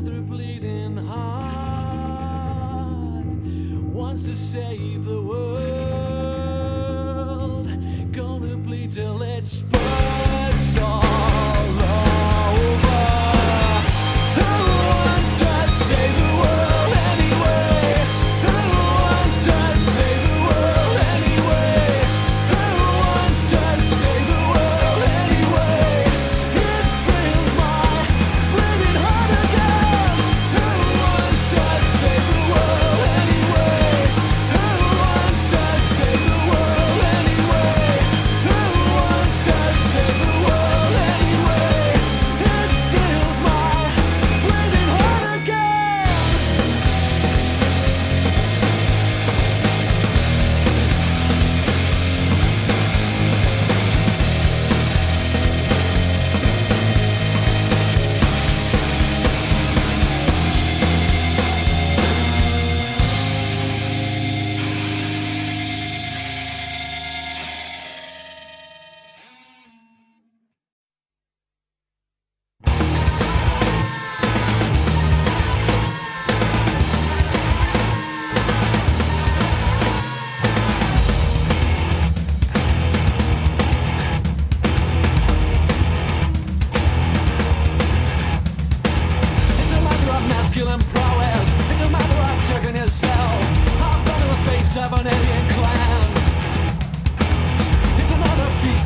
another bleeding heart wants to save the world.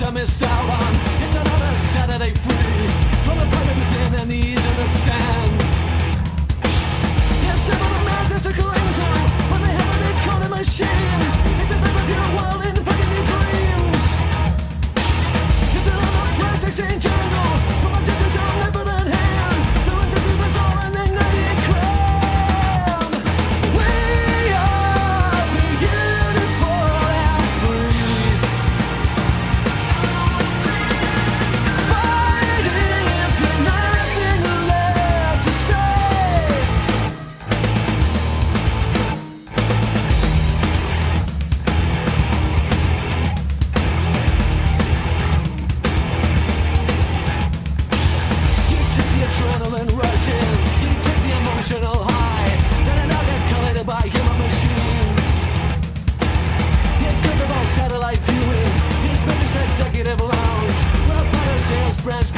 I missed out on. It's another Saturday free from the private within and the ease of the branch